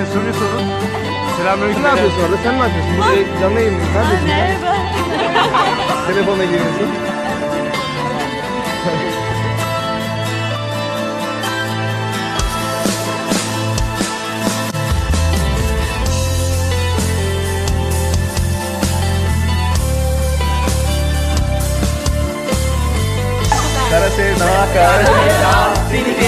Aynen soruyu sorun. Selamünaleyküm. Ne yapıyorsun orada? Sen ne yapıyorsun? Burada canlı yayın mıyız? Neredesin? Merhaba. Telefonla ilgileniyorsun. Kara sevda, kara sevda, seni